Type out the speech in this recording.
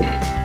Bye.